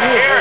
here.